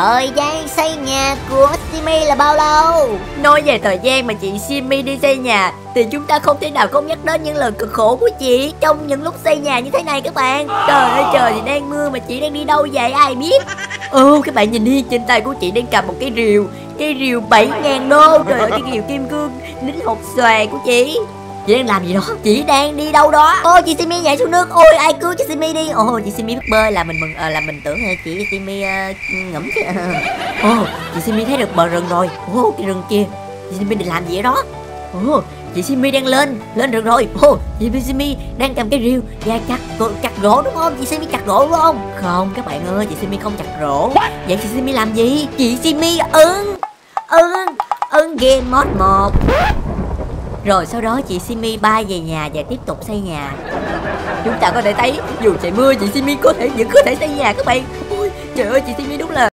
Thời gian xây nhà của Simi là bao lâu? Nói về thời gian mà chị Simi đi xây nhà, Thì chúng ta không thể nào không nhắc đến những lần cực khổ của chị Trong những lúc xây nhà như thế này các bạn. Trời ơi, trời, thì đang mưa mà chị đang đi đâu vậy? Ai biết? Ừ các bạn nhìn đi, trên tay của chị đang cầm một cái rìu Cái rìu 7.000 đô. Trời ơi, cái rìu kim cương Nín hột xòe của chị. Chị đang làm gì đó? Chị đang đi đâu đó? Ôi chị Simi nhảy xuống nước. Ôi ai cứu chị Simi đi? Ồ chị Simi biết bơi là mình mừng à, là mình tưởng là chị Simi uh, ngẫm chứ. Ồ chị Simi thấy được bờ rừng rồi. Ồ cái rừng kia. Chị Simi định làm gì ở đó? Ồ chị Simi đang lên lên rừng rồi. Ồ chị Simi đang cầm cái rìu và chặt chặt gỗ đúng không? Chị Simi chặt gỗ đúng không? Không các bạn ơi chị Simi không chặt gỗ. Vậy chị Simi làm gì? Chị Simi ưng ưng ưng game mod 1 rồi sau đó chị Simi bay về nhà và tiếp tục xây nhà. Chúng ta có thể thấy, dù trời mưa, chị Simi có thể vẫn có thể xây nhà các bạn. Ôi, trời ơi, chị Simi đúng là